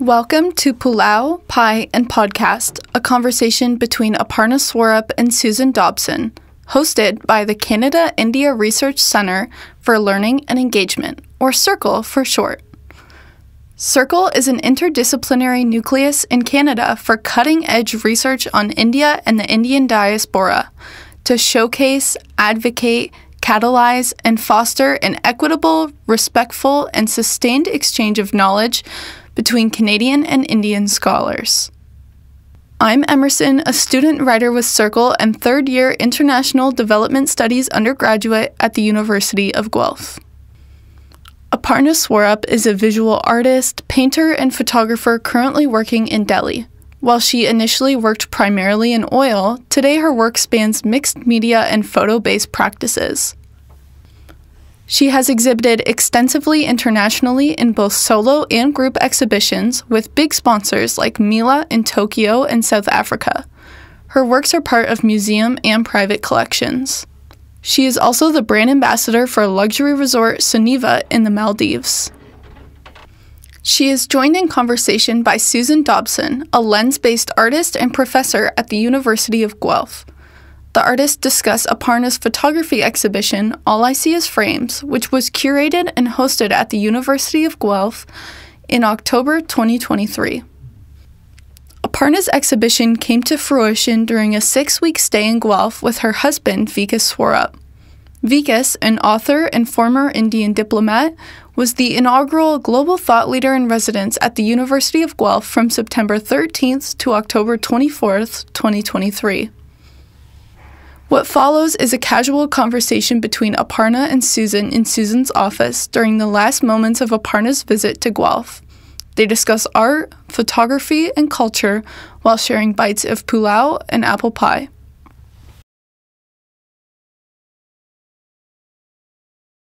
Welcome to Pulao, Pie, and Podcast, a conversation between Aparna Swarup and Susan Dobson, hosted by the Canada India Research Centre for Learning and Engagement, or CIRCLE for short. CIRCLE is an interdisciplinary nucleus in Canada for cutting edge research on India and the Indian diaspora to showcase, advocate, catalyze, and foster an equitable, respectful, and sustained exchange of knowledge between Canadian and Indian scholars. I'm Emerson, a student writer with Circle and third year International Development Studies undergraduate at the University of Guelph. Aparna Swarup is a visual artist, painter, and photographer currently working in Delhi. While she initially worked primarily in oil, today her work spans mixed media and photo based practices. She has exhibited extensively internationally in both solo and group exhibitions with big sponsors like Miele in Tokyo and South Africa. Her works are part of museum and private collections. She is also the brand ambassador for luxury resort Soneva in the Maldives. She is joined in conversation by Susan Dobson, a lens based artist and professor at the University of Guelph the artists discuss Aparna's photography exhibition, All I See Is Frames, which was curated and hosted at the University of Guelph in October 2023. Aparna's exhibition came to fruition during a six week stay in Guelph with her husband, Vikas Swarup. Vikas, an author and former Indian diplomat, was the inaugural global thought leader in residence at the University of Guelph from September 13th to October 24th, 2023. What follows is a casual conversation between Aparna and Susan in Susan's office during the last moments of Aparna's visit to Guelph. They discuss art, photography, and culture while sharing bites of pulao and apple pie.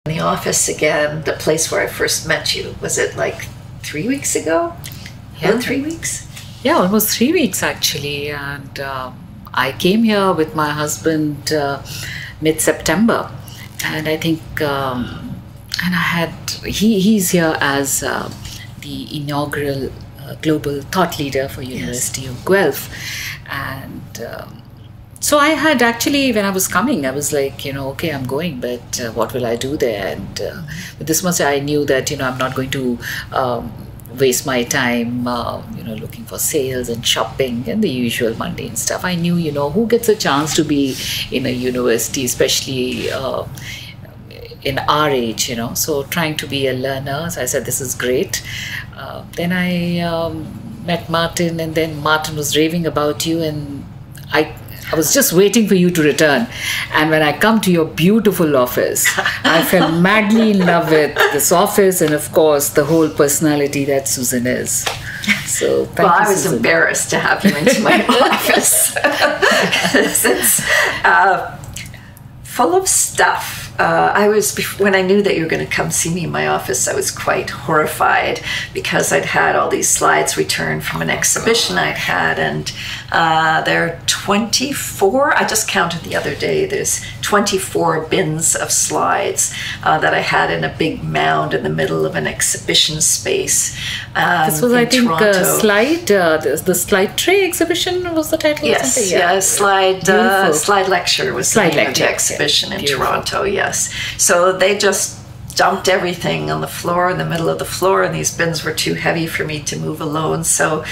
In The office again, the place where I first met you, was it like three weeks ago? Yeah, three weeks. Yeah, almost three weeks actually, and um, I came here with my husband uh, mid September, and I think, um, and I had, he, he's here as uh, the inaugural uh, global thought leader for University yes. of Guelph. And um, so I had actually, when I was coming, I was like, you know, okay, I'm going, but uh, what will I do there? And uh, but this much I knew that, you know, I'm not going to. Um, waste my time, uh, you know, looking for sales and shopping and the usual mundane stuff. I knew, you know, who gets a chance to be in a university, especially uh, in our age, you know. So trying to be a learner. So I said, this is great. Uh, then I um, met Martin, and then Martin was raving about you, and I I was just waiting for you to return. And when I come to your beautiful office, I fell madly in love with this office and, of course, the whole personality that Susan is. So, well, I was Susan. embarrassed to have you into my office. it's uh, full of stuff uh, I was when I knew that you were going to come see me in my office. I was quite horrified because I'd had all these slides returned from an exhibition I'd had, and uh, there are 24. I just counted the other day. There's 24 bins of slides uh, that I had in a big mound in the middle of an exhibition space. Um, this was, I think, slide. Uh, the, the, slide tray exhibition was the title. Yes, yeah, slide uh, slide lecture was slide the lecture. Exhibition in Beautiful. Toronto. Yes. So they just dumped everything on the floor in the middle of the floor and these bins were too heavy for me to move alone so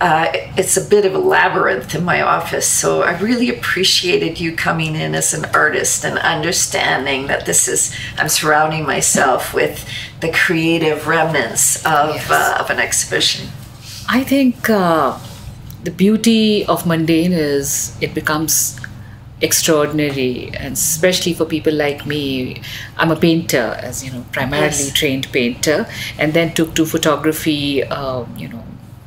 uh, it's a bit of a labyrinth in my office so i really appreciated you coming in as an artist and understanding that this is i'm surrounding myself with the creative remnants of, yes. uh, of an exhibition i think uh, the beauty of mundane is it becomes extraordinary and especially for people like me. I'm a painter as you know primarily yes. trained painter and then took to photography uh, you know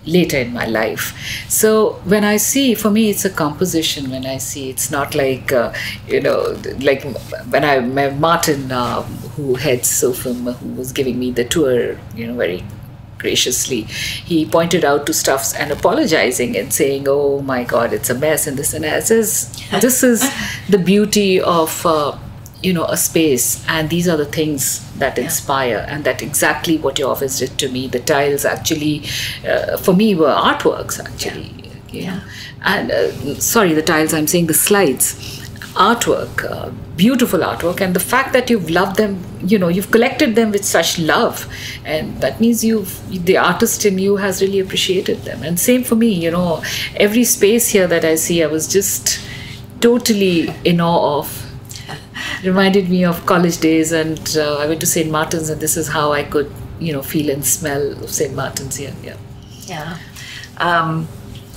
later in my life. So when i see for me it's a composition. When i see it's not like uh, you know like when i met martin uh, who heads SOFAM who was giving me the tour you know very graciously. He pointed out to stuffs and apologizing and saying, "Oh my God, it's a mess," and this and that. Says this is the beauty of. Uh, you know a space and these are the things that inspire and that exactly what your office did to me the tiles actually uh, for me were artworks actually you know and uh, sorry the tiles i'm saying the slides artwork uh, beautiful artwork and the fact that you've loved them you know you've collected them with such love and that means you've the artist in you has really appreciated them. And same for me you know every space here that i see i was just totally in awe of. Reminded me of college days and uh, i went to st martin's and this is how i could you know feel and smell of st martin's here yeah. Yeah. Um,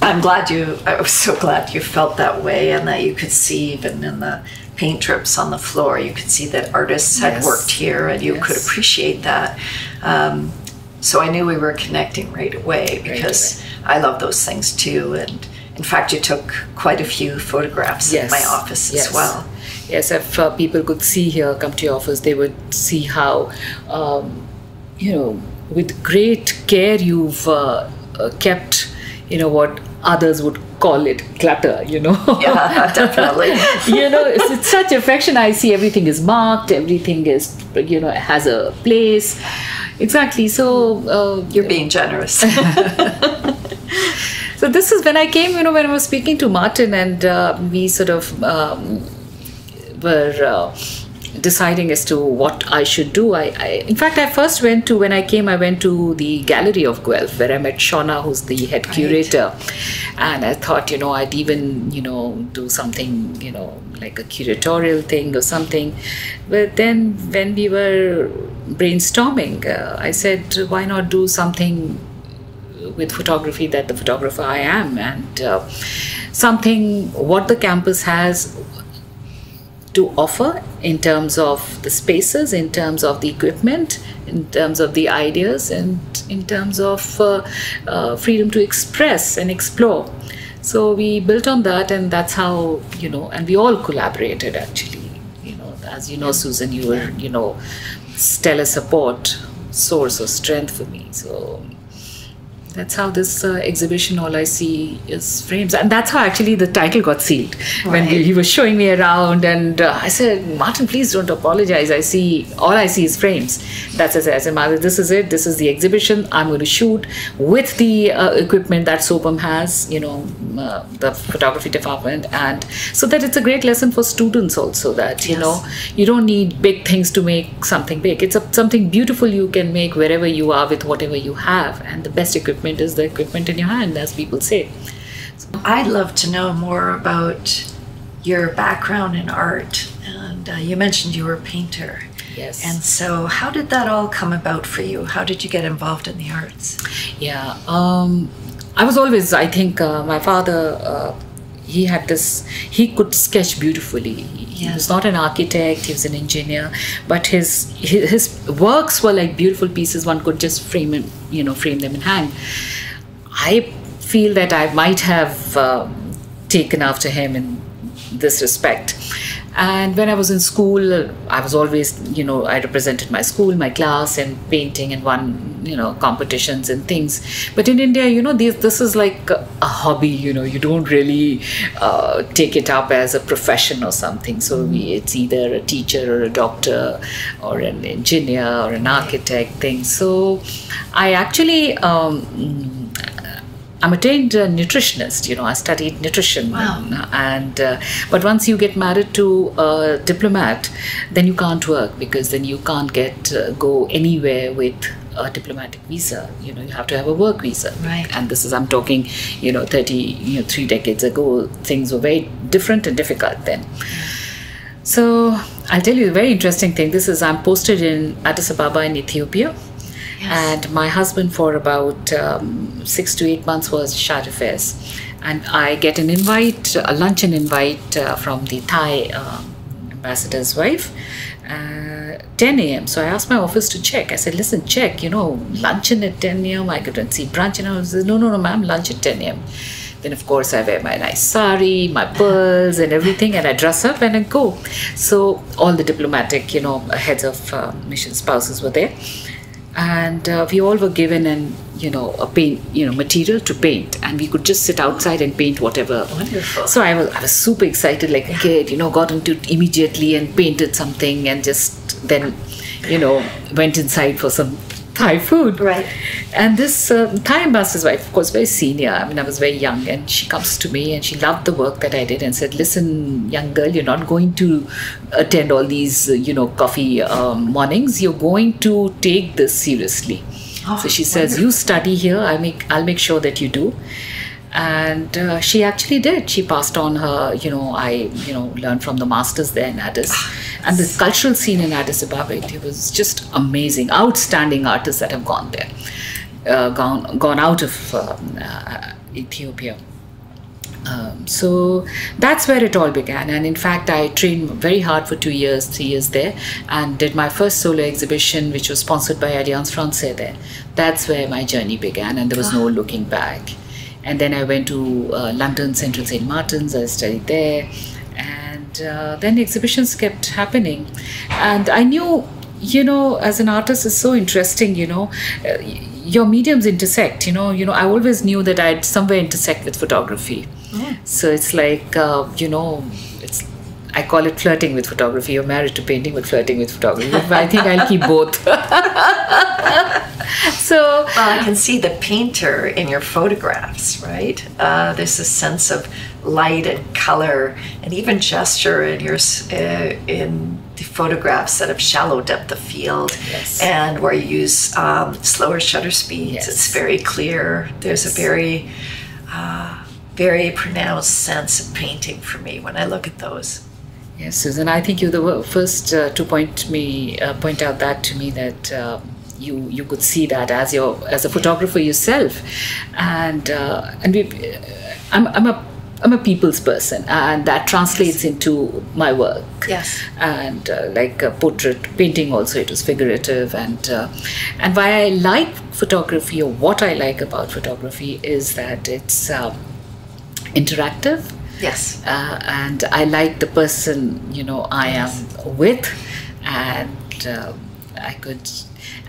I'm glad you, I was so glad you felt that way and that you could see even in the paint drips on the floor, you could see that artists had Yes. worked here and you could appreciate that. Um, so I knew we were connecting right away because I love those things too. And in fact, you took quite a few photographs in my office as well. Yes, if uh, people could see here, come to your office, they would see how, um, you know, with great care you've uh, uh, kept, you know, what others would call it clutter, you know. Yeah, definitely. you know, it's, it's such affection. I see everything is marked, everything is, you know, has a place. Exactly. So, uh, You're being generous. so this is when I came, you know, when I was speaking to Martin and uh, we sort of um, were uh, deciding as to what I should do. I, I, in fact, I first went to when I came, I went to the Gallery of Guelph where I met Shauna, who's the head curator, and I thought, you know, I'd even, you know, do something, you know, like a curatorial thing or something. But then when we were brainstorming, uh, I said, why not do something with photography that the photographer I am, and uh, something what the campus has to offer in terms of the spaces, in terms of the equipment, in terms of the ideas, and in terms of uh, uh, freedom to express and explore. So we built on that, and that's how you know, and we all collaborated actually. You know, as you know, Susan, you were you know stellar support, source of strength for me. So that's how this uh, exhibition all i see is frames and that's how actually the title got sealed. When he was showing me around and uh, i said martin please don't apologize. I see all i see is frames. That's as i said Martin, this is it. This is the exhibition. I'm going to shoot with the uh, equipment that SOFAM has you know uh, the photography department. And so that it's a great lesson for students also that you Yes. know you don't need big things to make something big. It's a, something beautiful you can make wherever you are with whatever you have and the best equipment is the equipment in your hand as people say I'd love to know more about your background in art. And uh, you mentioned you were a painter. yes And so, how did that all come about for you? How did you get involved in the arts? yeah um, i was always i think uh, my father uh, he had this he could sketch beautifully. He Yeah. was not an architect he was an engineer but his, his his works were like beautiful pieces one could just frame him you know frame them in hand. I feel that i might have um, taken after him in this respect and when i was in school i was always you know i represented my school my class and painting and won you know competitions and things. But in india you know this, this is like a, hobby you know. You don't really uh, take it up as a profession or something. So it's either a teacher or a doctor or an engineer or an architect thing. So i actually um, I'm a trained uh, nutritionist. You know, I studied nutrition, Wow. and, uh, but once you get married to a diplomat, then you can't work because then you can't get uh, go anywhere with a diplomatic visa. You know, you have to have a work visa. Right. And this is I'm talking, you know, thirty, you know, three decades ago. Things were very different and difficult then. So I'll tell you a very interesting thing. This is I'm posted in Addis Ababa in Ethiopia. And my husband, for about um, six to eight months, was affairs. And I get an invite, a luncheon invite uh, from the Thai uh, ambassador's wife, uh, 10 a.m. So I asked my office to check. I said, listen, check, you know, luncheon at 10 a.m. I couldn't see brunch. And I said, no, no, no, ma'am, lunch at 10 a.m. Then, of course, I wear my nice sari, my pearls, and everything, and I dress up and I go. So, all the diplomatic, you know, heads of uh, mission spouses were there. And uh, we all were given an you know a paint you know material to paint. And we could just sit outside and paint whatever. Wonderful. so i was i was super excited like a kid you know got into it immediately and painted something and just then you know went inside for some thai food. Right. and this uh, thai ambassador's wife of course very senior. I mean i was very young and she comes to me and she loved the work that i did and said listen young girl you're not going to attend all these uh, you know coffee um, mornings. You're going to take this seriously. Oh, so she says you study here. I make i'll make sure that you do and uh, she actually did. She passed on her you know i you know learned from the masters there in addis. And the cultural scene in addis ababa it was just amazing. Outstanding artists that have gone there. Uh, gone gone out of um, uh, ethiopia. Um, so that's where it all began. And in fact, I trained very hard for two years, three years there, and did my first solo exhibition, which was sponsored by Alliance Francaise there. That's where my journey began, and there was no looking back. And then I went to uh, London Central St. Martin's, I studied there, and uh, then exhibitions kept happening. And I knew, you know, as an artist, it's so interesting, you know. Uh, your mediums intersect you know you know i always knew that i'd somewhere intersect with photography so it's like uh, you know i call it flirting with photography you're married to painting but flirting with photography but i think i'll keep both so Well, I can see the painter in your photographs, right? Uh, there's a sense of light and color, and even gesture in your uh, in the photographs that have shallow depth of field, Yes. and where you use um, slower shutter speeds. Yes. It's very clear. There's a very uh, very pronounced sense of painting for me when I look at those. Yes, Susan. I think you're the first uh, to point me uh, point out that to me that uh, you you could see that as your as a photographer yourself, and uh, and we, uh, I'm I'm a I'm a people's person, and that translates into my work. Yes. and uh, like portrait painting also it was figurative and uh, and why I like photography or what I like about photography is that it's um, interactive Yes. uh, and I like the person you know I am with, and um, I could.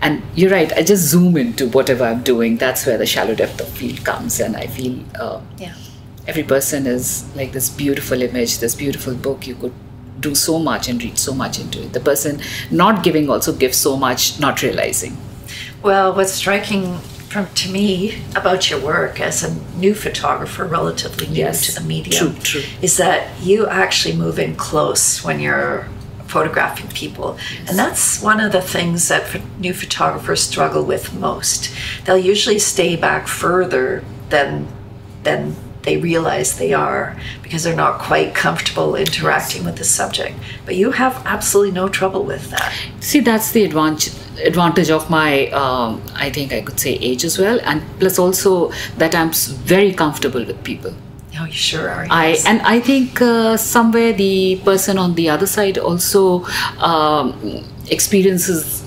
And you're right. I just zoom into whatever I'm doing. That's where the shallow depth of field comes, and I feel uh, Yeah. every person is like this beautiful image, this beautiful book. You could do so much and read so much into it. The person not giving also gives so much, not realizing. Well, what's striking from to me about your work as a new photographer, relatively new Yes, to the medium, true, true. is that you actually move in close when you're photographing people, and that's one of the things that new photographers struggle with most. They'll usually stay back further than than they realize they are because they're not quite comfortable interacting with the subject. But you have absolutely no trouble with that. See, that's the advantage advantage of my, um, I think I could say age as well, and plus also that I'm very comfortable with people. Oh, you sure are. I and I think uh, somewhere the person on the other side also um, experiences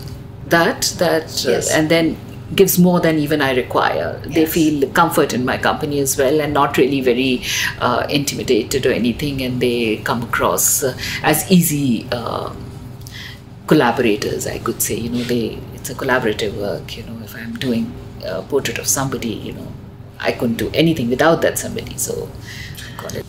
that that uh, Yes. and then gives more than even I require. They feel comfort in my company as well, and not really very uh, intimidated or anything, and they come across uh, as easy. Uh, collaborators i could say you know they it's a collaborative work you know if i'm doing a portrait of somebody you know i couldn't do anything without that somebody so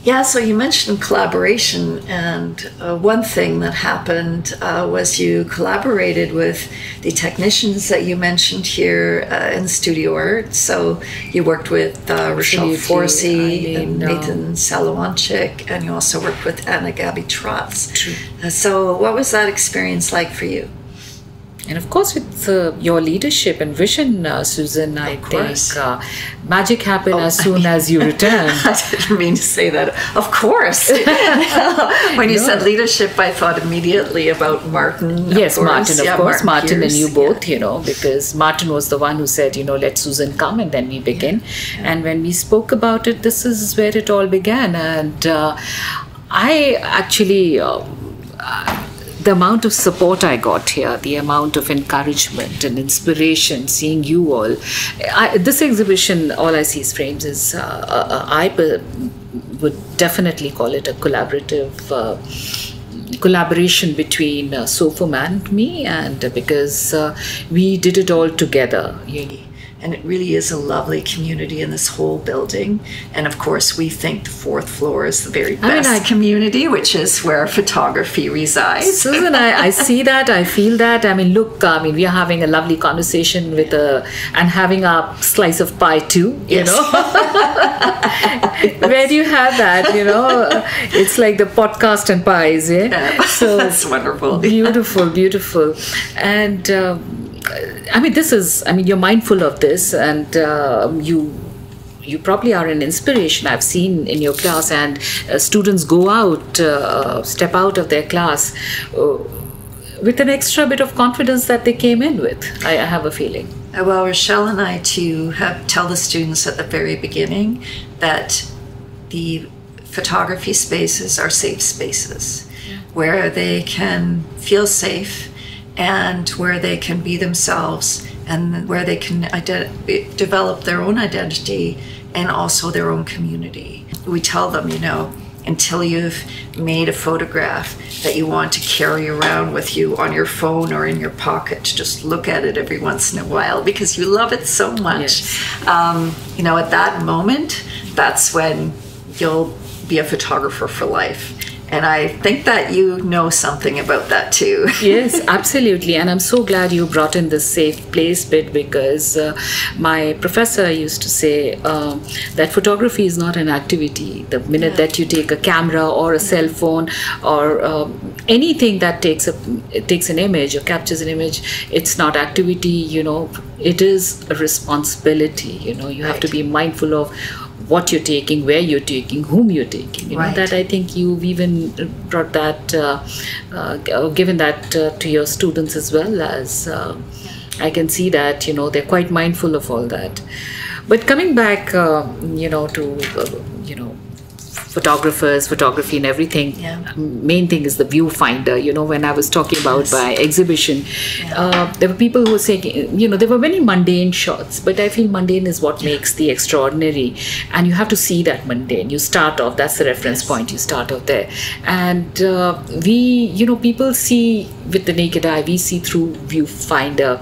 Yeah, so you mentioned collaboration, and uh, one thing that happened uh, was you collaborated with the technicians that you mentioned here uh, in Studio Art. So you worked with uh, Rochelle Forsey and mean, Nathan Salawanchik, and you also worked with Anna Gabby Trotz. True. Uh, so, what was that experience like for you? And of course with uh, your leadership and vision uh, susan i think uh, magic happened Oh, as I soon mean- as you returned I didn't mean to say that. Of course. when you No. said leadership, I thought immediately about Martin. yes course. martin of Yeah, course martin, and Pierce. you Yeah. both you know because martin was the one who said you know let susan come and then we begin and when we spoke about it this is where it all began and uh, i actually uh, uh, the amount of support I got here, the amount of encouragement and inspiration, seeing you all. I, this exhibition, all I see is frames, is uh, uh, I would definitely call it a collaborative uh, collaboration between uh, and me, and because uh, we did it all together. And it really is a lovely community in this whole building. And of course, we think the fourth floor is the very I mean, best I- community, which is where photography resides. Susan, I, I see that. I feel that. I mean, look. I mean, we are having a lovely conversation with a and having a slice of pie too. You Yes. know, where do you have that? You know, it's like the podcast and pies. Yeah. Yeah, that's wonderful. beautiful, beautiful, and. Um, I mean, this is. I mean, you're mindful of this, and uh, you you probably are an inspiration. I've seen in your class and uh, students go out uh, step out of their class uh, with an extra bit of confidence that they came in with. I, I have a feeling. Uh, Well, Rochelle and I too have tell the students at the very beginning that the photography spaces are safe spaces where they can feel safe and where they can be themselves and where they can develop their own identity and also their own community. We tell them, you know, until you've made a photograph that you want to carry around with you on your phone or in your pocket. Just look at it every once in a while because you love it so much. Um, you know, at that moment, that's when you'll be a photographer for life. And I think that you know something about that too. yes absolutely. And i'm so glad you brought in this safe place bit because uh, my professor used to say um, that photography is not an activity. The minute that you take a camera or a cell phone or um, anything that takes a takes an image or captures an image it's not activity you know. It is a responsibility you know. You have to be mindful of what you're taking, where you're taking, whom you're taking. You know that I think you've even brought that, uh, uh, given that uh, to your students as well as. Uh, I can see that you know they're quite mindful of all that. But coming back, uh, you know, to uh, photographers, photography, and everything. Yeah. Main thing is the viewfinder. You know, when I was talking about my exhibition, uh, there were people who were saying, you know, there were many mundane shots, but I feel mundane is what makes the extraordinary, and you have to see that mundane. You start off. That's the reference point. You start off there, and uh, we, you know, people see with the naked eye. We see through viewfinder,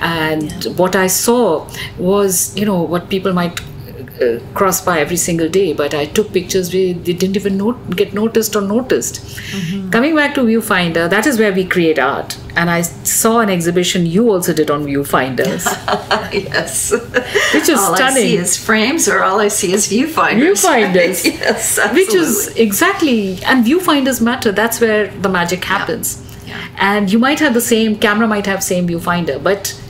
and what I saw was, you know, what people might uh, cross by every single day, but I took pictures they didn't even not- get noticed or noticed. Coming back to Viewfinder, that is where we create art. And I saw an exhibition you also did on Viewfinders, yes. which is all I see is frames, or all I see is viewfinders. Viewfinders. yes, absolutely. which is exactly and viewfinders matter that's where the magic happens Yeah. and you might have the same camera might have same viewfinder but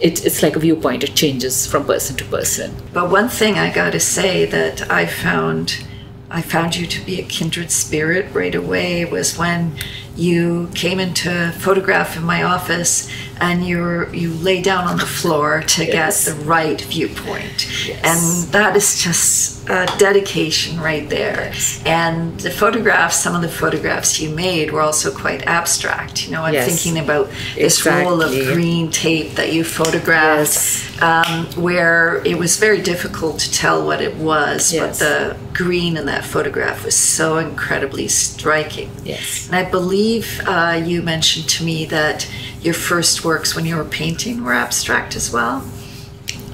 it, it's like a viewpoint. It changes from person to person. But one thing I got to say that I found I found you to be a kindred spirit right away was when you came into photograph in my office and you you lay down on the floor to Yes. get the right viewpoint. Yes. And that is just a dedication right there. Yes. And the photographs, some of the photographs you made were also quite abstract. You know, I'm thinking about this roll of green tape that you photographed um, where it was very difficult to tell what it was, but the green in that photograph was so incredibly striking. Yes. And I believe uh, you mentioned to me that your first works when you were painting were abstract as well.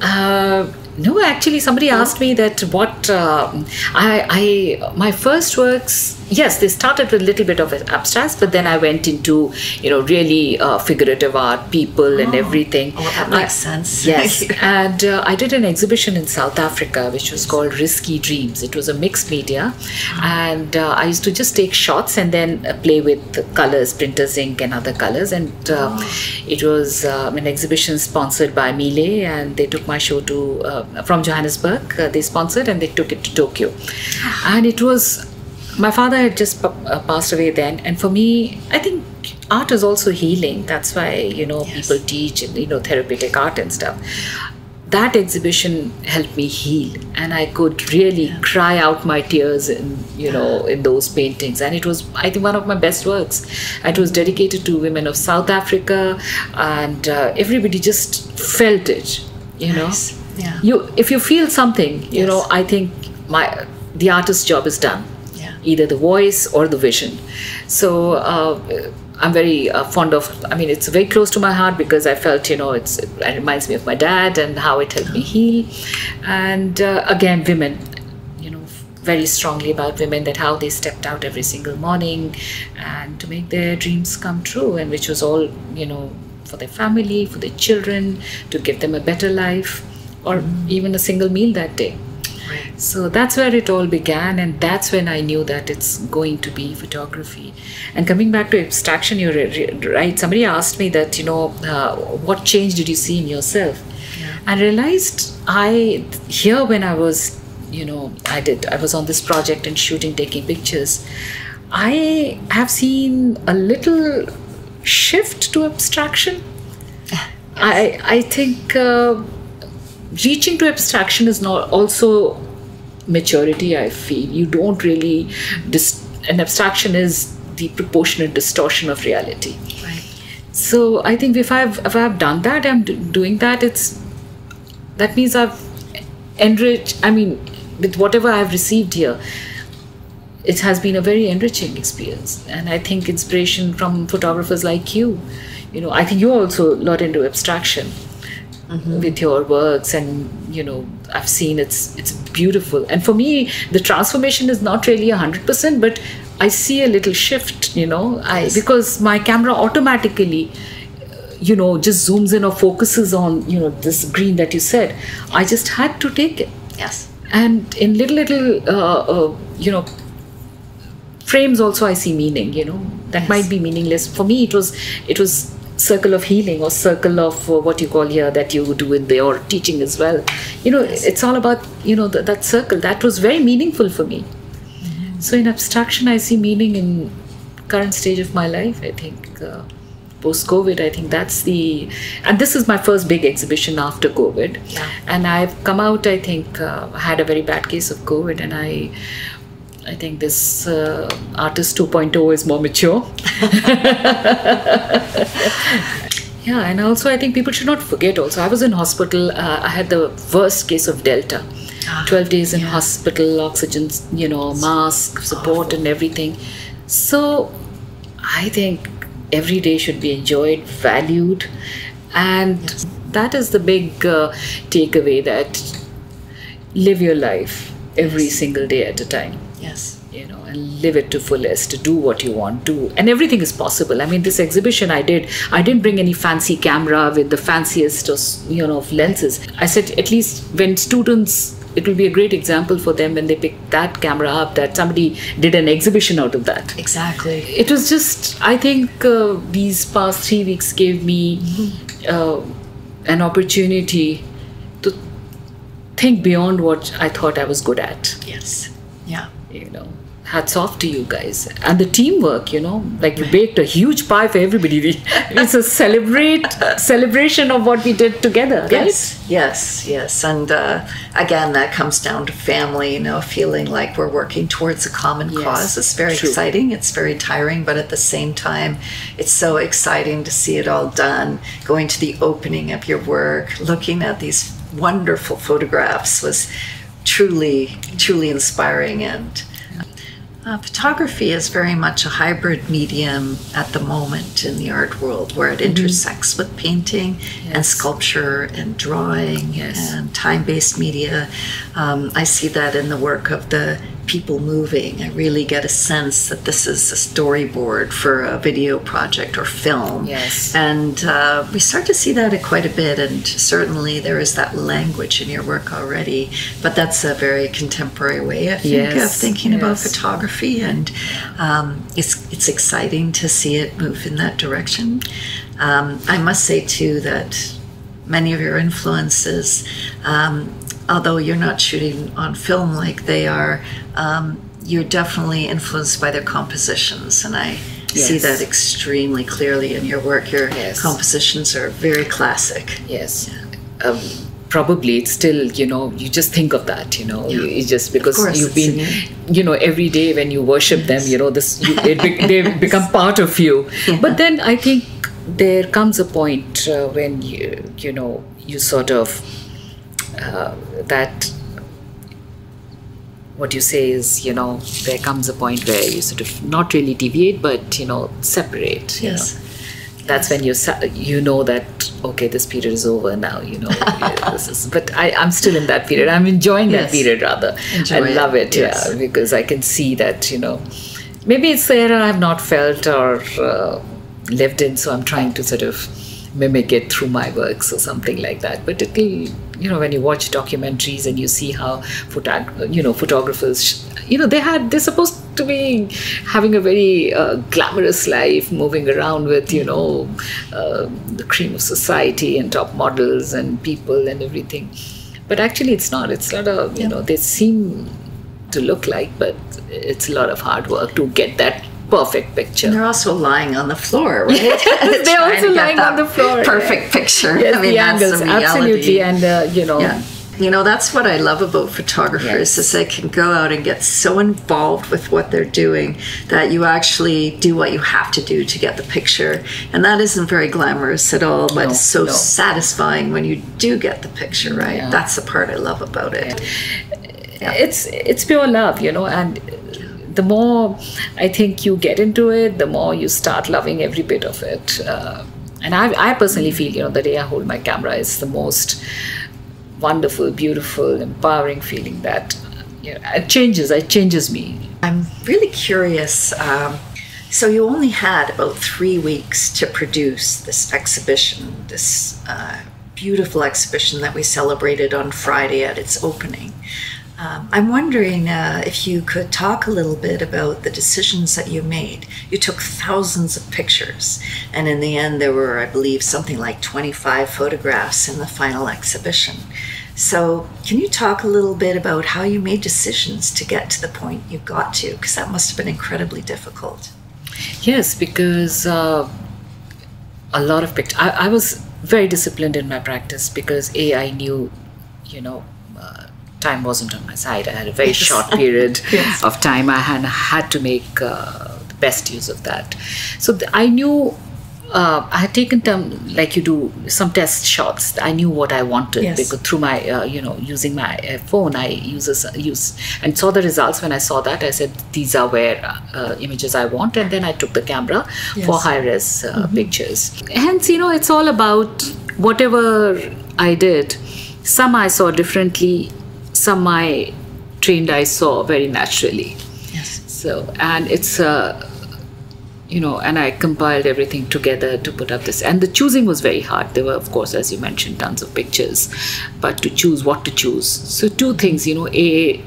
Uh, no, actually, somebody asked me that what uh, I, I my first works. Yes, they started with a little bit of abstracts, but then I went into you know really uh, figurative art, people and everything. Oh, that I- makes sense. Yes, and uh, I did an exhibition in South Africa, which was called Risky Dreams. It was a mixed media, and uh, I used to just take shots and then uh, play with colors, printers ink, and other colors. And uh, it was uh, an exhibition sponsored by Miele, and they took my show to uh, from Johannesburg. Uh, they sponsored and they took it to Tokyo, and it was. My father had just uh, passed away then, and for me, I think art is also healing. That's why you know Yes. people teach you know therapeutic art and stuff that exhibition helped me heal and i could really cry out my tears in you know in those paintings and it was i think one of my best works it was dedicated to women of south africa and uh, everybody just felt it you Nice. know Yeah. you if you feel something you Yes. know i think my the artist's job is done Yeah. Either the voice or the vision. So uh, I'm very uh, fond of. I mean, it's very close to my heart because I felt, you know, it's it reminds me of my dad and how it helped me heal. And uh, again, women, you know, very strongly about women that how they stepped out every single morning and to make their dreams come true, and which was all, you know, for their family, for their children, to give them a better life, or even a single meal that day. So that's where it all began, and that's when I knew that it's going to be photography. And coming back to abstraction, you're right. Somebody asked me that, you know, uh, what change did you see in yourself? Yeah. I realized I, here when I was, you know, I did, I was on this project and shooting, taking pictures, I have seen a little shift to abstraction. Yes. I, I think. Uh, reaching to abstraction is not also maturity i feel. You don't really dis- an abstraction is the proportionate distortion of reality. Right. So i think if i've if i've done that i'm doing that it's that means i've enriched i mean with whatever i've received here it has been a very enriching experience. And i think inspiration from photographers like you. You know i think you're also a lot into abstraction mm-hmm. with your works and you know i've seen it's it's beautiful. And for me the transformation is not really a 100% but i see a little shift you know i because my camera automatically you know just zooms in or focuses on you know this green that you said. I just had to take it. Yes. And in little little uh, uh, you know frames also i see meaning you know. That yes. might be meaningless. For me it was it was circle of healing or circle of uh, what you call here that you do in your teaching as well you know yes. it's all about you know the, that circle that was very meaningful for me mm-hmm. so in abstraction i see meaning in current stage of my life i think uh, post covid i think that's the and this is my first big exhibition after covid yeah. and i've come out i think uh, had a very bad case of covid and i I think this uh, artist 2.0 is more mature. yeah, and also I think people should not forget. Also, I was in hospital. Uh, I had the worst case of Delta. Ah, 12 days in yeah. hospital, oxygen, you know, mask, support, and everything. So, I think every day should be enjoyed, valued, and yes. that is the big uh, takeaway that live your life every yes. single day at a time. Yes. You know, and live it to fullest, do what you want to. And everything is possible. I mean, this exhibition I did, I didn't bring any fancy camera with the fanciest, or, you know, of lenses. I said, at least when students it will be a great example for them when they pick that camera up that somebody did an exhibition out of that exactly it was just i think uh, these past three weeks gave me uh, an opportunity to think beyond what i thought i was good at yes yeah you know. Hats off to you guys. And the teamwork you know like you baked a huge pie for everybody. It's a celebrate celebration of what we did together right? yes yes yes. And uh, again that comes down to family you know feeling like we're working towards a common yes, cause. It's very true. exciting. It's very tiring but at the same time it's so exciting to see it all done. Going to the opening of your work looking at these wonderful photographs was truly, truly inspiring. And uh, photography is very much a hybrid medium at the moment in the art world where it mm-hmm. intersects with painting yes. and sculpture and drawing yes. and time based media. Um, I see that in the work of the people moving. I really get a sense that this is a storyboard for a video project or film. Yes. And uh, we start to see that quite a bit, and certainly there is that language in your work already. But that's a very contemporary way, I think, yes. of thinking yes. about photography, and um, it's it's exciting to see it move in that direction. Um, I must say too that many of your influences. Um, although you're not shooting on film like they are, um, you're definitely influenced by their compositions, and I yes. see that extremely clearly in your work. Your yes. compositions are very classic. Yes. Yeah. Um, probably it's still you know you just think of that you know yeah. you, just because you've been you know every day when you worship yes. them you know this you, it, they become part of you yeah. but then i think there comes a point uh, when you you know you sort of uh, that what you say is, you know, there comes a point where you sort of not really deviate, but you know, separate. you Yes. know. That's when you you know that okay, this period is over now. You know, this is. But I I'm still in that period. I'm enjoying that Yes. period rather. Enjoy I it, love it. yes. Yeah, because I can see that you know, maybe it's the era I've not felt or uh, lived in, so I'm trying to sort of mimic it through my works or something like that. But it'll you know when you watch documentaries and you see how photog- you know photographers you know they had they're supposed to be having a very uh, glamorous life moving around with you know uh, the cream of society and top models and people and everything. But actually it's not. It's not a you know they seem to look like but it's a lot of hard work to get that perfect picture They're also lying on the floor, right? They're also lying on the floor, Perfect picture. yes I mean, the that's angles the absolutely and uh, you know Yeah. You know, that's what I love about photographers Yes. is they can go out and get so involved with what they're doing that you actually do what you have to do to get the picture. And that isn't very glamorous at all, but No, it's so no. satisfying when you do get the picture right. Yeah. That's the part I love about it. it's it's pure love you know and the more i think you get into it the more you start loving every bit of it uh, and I, I personally feel you know the day i hold my camera is the most wonderful beautiful empowering feeling that you know, it changes it changes me I'm really curious. Um, so you only had about three weeks to produce this exhibition, this uh, beautiful exhibition that we celebrated on Friday at its opening. Um, I'm wondering uh, if you could talk a little bit about the decisions that you made. You took thousands of pictures, and in the end, there were, I believe, something like 25 photographs in the final exhibition. So, can you talk a little bit about how you made decisions to get to the point you got to? Because that must have been incredibly difficult. Yes, because uh, a lot of pictures. I, I was very disciplined in my practice because a I knew, you know, time wasn't on my side. I had a very short period Yes. of time. I had had to make uh, the best use of that. So I knew. Uh, I had taken them like you do some test shots. I knew what I wanted Yes. because through my uh, you know using my uh, phone I use use and saw the results. When I saw that, I said these are where uh, images I want, and then I took the camera for high res uh, pictures. Hence, you know, it's all about whatever I did. Some I saw differently, some I trained I saw very naturally. Yes. So, and it's uh, you know, and I compiled everything together to put up this. And the choosing was very hard. There were, of course, as you mentioned, tons of pictures, but to choose what to choose. So, two things, you know, a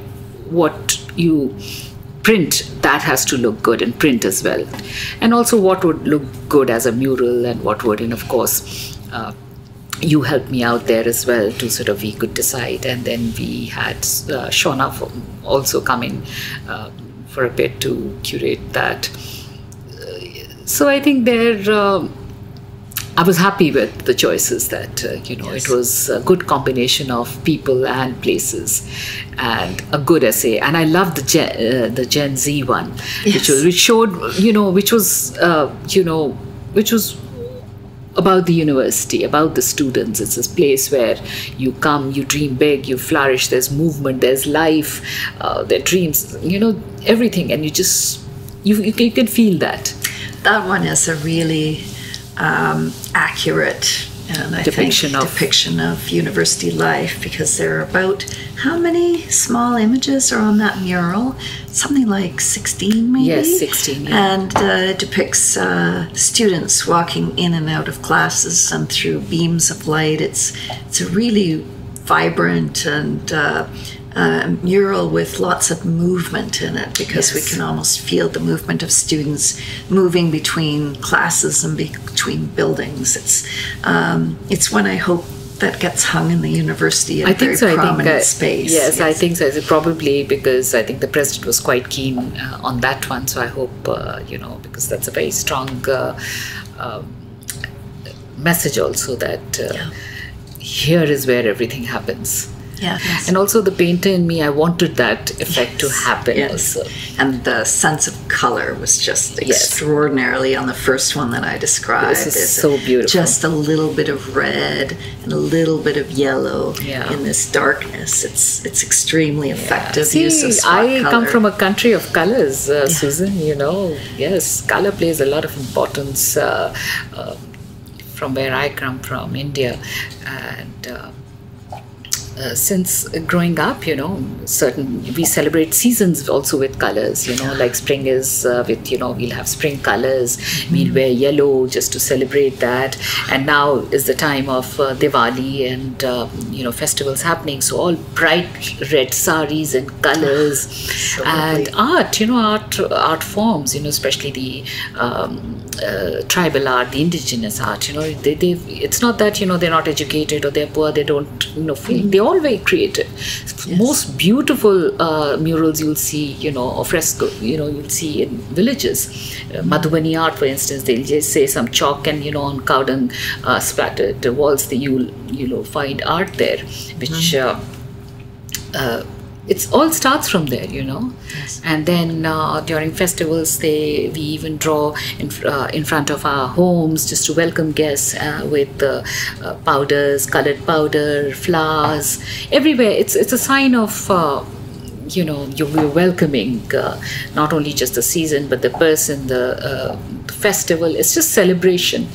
what you print that has to look good in print as well, and also what would look good as a mural and what would, and of course. Uh, you helped me out there as well to sort of we could decide. And then we had uh, Shauna also come in uh, for a bit to curate that. Uh, so I think there uh, I was happy with the choices that uh, you know Yes. it was a good combination of people and places and a good essay. And I loved the Gen, uh, the Gen Z one which was which showed you know which was uh, you know which was about the university, about the students. It's this place where you come, you dream big, you flourish. There's movement, there's life, uh, there are dreams. You know everything, and you just you you can, you can feel that. That one is a really um, accurate and I Depiction think of- depiction of university life because there are about how many small images are on that mural? Something like 16 maybe? Yes, 16, yeah. And uh, it depicts uh, students walking in and out of classes and through beams of light. It's, it's a really vibrant and uh, uh, mural with lots of movement in it because we can almost feel the movement of students moving between classes and between buildings. It's um, it's one I hope that gets hung in the university in I a very think so. I think uh, space. Yes, I think so. It's Probably because I think the president was quite keen uh, on that one. So I hope uh, you know because that's a very strong uh, um, message also that uh, Yeah. here is where everything happens. Yeah. Yes. And also the painter in me, I wanted that effect to happen yes. also. And the sense of color was just Yes. extraordinarily on the first one that I described. This is It's so beautiful. Just a little bit of red and a little bit of yellow Yeah. in this darkness. It's it's extremely effective See, use of spot I color. come from a country of colors, uh, Susan. You know, yes, color plays a lot of importance uh, uh, from where I come from, India, and. Uh, since growing up, you know, certain we celebrate seasons also with colors. You know, like spring is uh, with you know we'll have spring colors. We'll wear yellow just to celebrate that. And now is the time of uh, Diwali and um, you know festivals happening. So all bright red saris and colors and lovely. art. You know, art art forms. You know, especially the um, uh, tribal art, the indigenous art. You know, they they it's not that you know they're not educated or they're poor. They don't you know feel they're all very creative. Most beautiful uh, murals you'll see, you know, or fresco, you know, you'll see in villages. Uh, Madhubani art, for instance, they'll just say some chalk and you know on cow dung uh, splattered walls. That you'll you know find art there, which. Uh, it's all starts from there, you know, and then uh, during festivals, they we even draw in uh, in front of our homes just to welcome guests uh, with uh, uh, powders, colored powder, flowers, everywhere. It's it's a sign of. Uh, you know, you we're welcoming uh, not only just the season but the person, the, uh, the festival. It's just celebration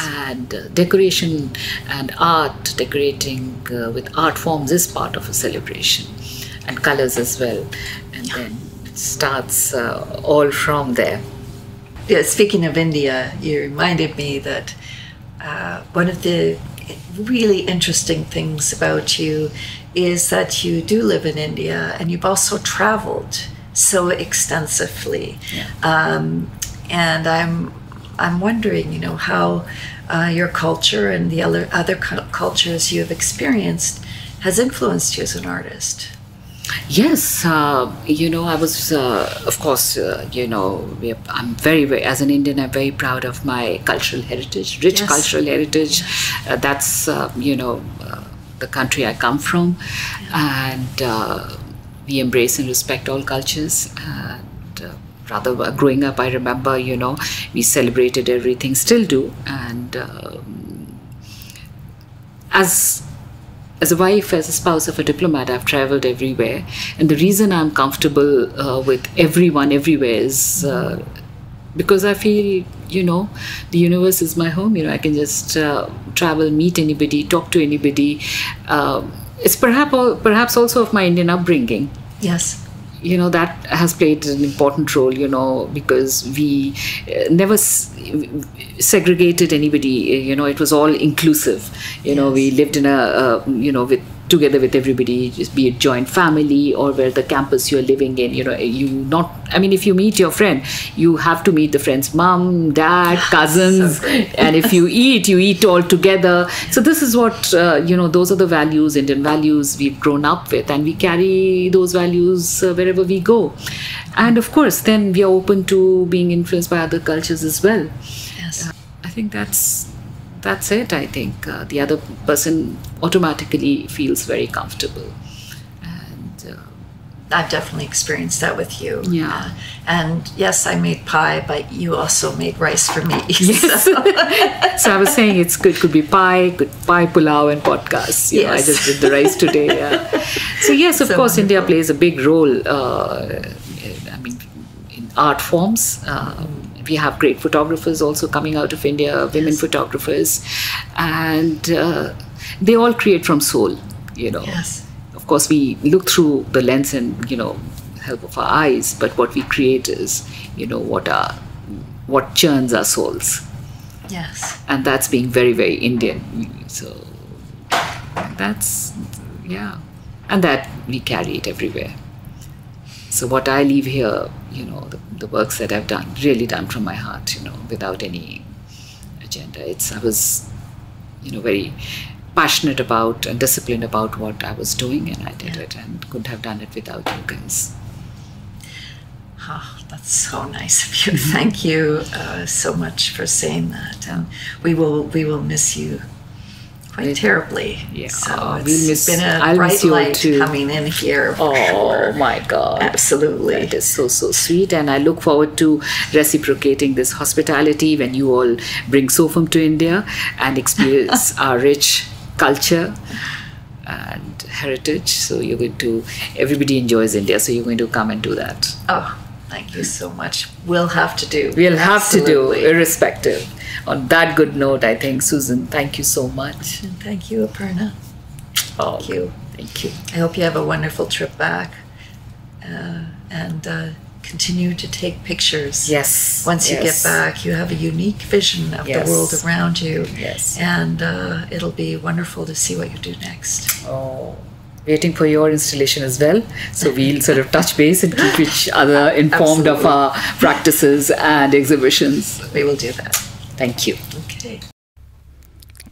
and uh, decoration and art. Decorating uh, with art forms is part of a celebration, and colors as well. And then it starts uh, all from there. Yeah, speaking of India, you reminded me that uh, one of the really interesting things about you is that you do live in India and you've also traveled so extensively. Um, and I'm I'm wondering, you know, how uh, your culture and the other other cultures you have experienced has influenced you as an artist. Yes, uh, you know, I was, uh, of course, uh, you know, I'm very, very, as an Indian, I'm very proud of my cultural heritage, rich Yes. cultural heritage. Uh, that's, uh, you know, uh, the country I come from. And uh, we embrace and respect all cultures. And uh, rather, growing up, I remember, you know, we celebrated everything, still do. And um, as as a wife, as a spouse of a diplomat, I've traveled everywhere. And the reason I'm comfortable uh, with everyone everywhere is uh, because I feel, you know, the universe is my home. You know, I can just uh, travel, meet anybody, talk to anybody. Um it's perhaps, perhaps also of my Indian upbringing Yes. You know that has played an important role you know because we uh, never s- segregated anybody you know it was all inclusive. You know we lived in a uh, you know with together with everybody just be it joint family or where the campus you're living in you know you not i mean if you meet your friend you have to meet the friend's mom dad cousins great. and if you eat you eat all together so this is what uh, you know those are the values indian values we've grown up with and we carry those values uh, wherever we go and of course then we are open to being influenced by other cultures as well Yes. i think that's that's it i think uh, the other person automatically feels very comfortable and uh, I've definitely experienced that with you. Yeah. Uh, and yes, I made pie, but you also made rice for me. Yes. so I was saying it's good. Could be pie, could pie pulao and podcasts. You know, I just did the rice today. Yeah. So yes, of So course, India plays a big role. Uh, I mean, in art forms. Uh, we have great photographers also coming out of India, women Yes. photographers, and uh, they all create from soul. You know, Yes. of course we look through the lens and you know help of our eyes but what we create is you know what our what churns our souls Yes. and that's being very very indian so that's yeah and that we carry it everywhere so what i leave here you know the, the works that i've done really done from my heart you know without any agenda it's i was you know very passionate about and disciplined about what i was doing and i did it and couldn't have done it without you guys Oh, that's so nice of you. Thank you uh, so much for saying that. And we will we will miss you quite terribly. Yeah, so oh, we'll it's miss- been a I'll bright light too. coming in here. Oh sure. my God. Absolutely. That is so, so sweet. And I look forward to reciprocating this hospitality when you all bring SOFAM to India and experience our rich culture and heritage. So you're going to, everybody enjoys India. So you're going to come and do that. Oh, thank you so much. We'll have to do. We'll have to do, irrespective. On that good note, I think, Susan, thank you so much. And thank you, Aparna. Oh, Thank you. Thank you. I hope you have a wonderful trip back, uh, and uh, continue to take pictures. Yes. Once you yes. get back, you have a unique vision of Yes. the world around you. Yes. And uh, it'll be wonderful to see what you do next. Oh, waiting for your installation as well. So we'll sort of touch base and keep each other informed of our practices and exhibitions. We will do that. Thank you. Okay.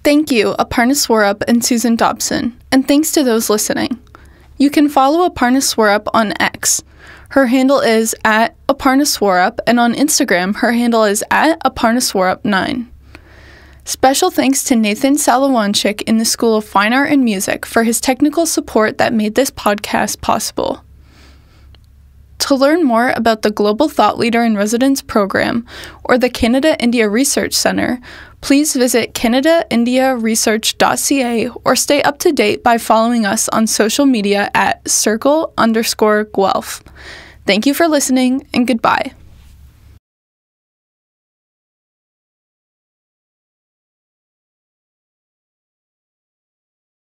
Thank you, Aparna Swarup and Susan Dobson, and thanks to those listening. You can follow Aparna Swarup on X. Her handle is at Aparna Swarup, and on Instagram, her handle is at Aparna Swarup9. Special thanks to Nathan Salawanchik in the School of Fine Art and Music for his technical support that made this podcast possible. To learn more about the Global Thought Leader in Residence program or the Canada India Research Centre, please visit canadaindiaresearch.ca or stay up to date by following us on social media at circle underscore Guelph. Thank you for listening and goodbye.